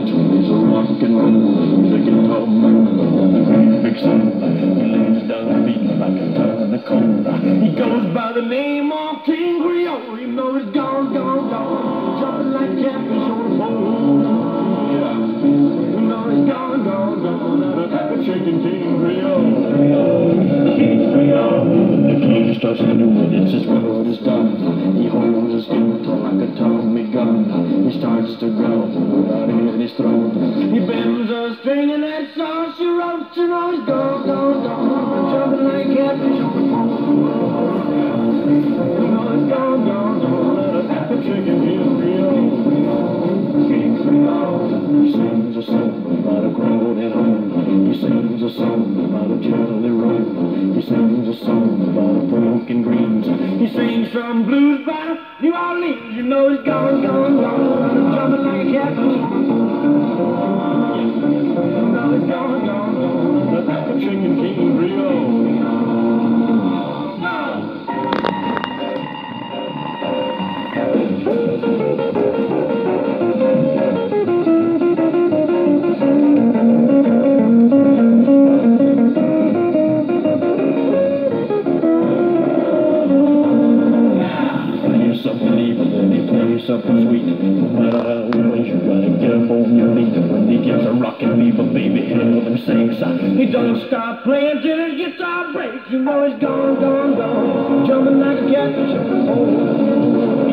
Rock and roll, shaking drum, the green fiction. He lays down the beat like a turn in the corner. He goes by the name of King Creole. You know he's gone, gone, gone, jumping like catfish on a pole. Yeah, you know he's gone, gone, gone, out of habit, shaking King Creole. King Creole, the king starts to do it. It's just what it is done. His throat. He bends a string and that song she wrote. Know it's gone, gone, gone. Jumping like catfish on a pole. Sings a song about broken greens. He sings some blues about New Orleans. You know he's gone, gone, gone. Jumping like a cat. Something evil and they play something sweet. No matter how it you gotta get up on your feet. When they get a rockin' fever, baby, hit him with them same side. He don't stop playing till his guitar breaks. You know he's gone, gone, gone. Jumping like a the pole.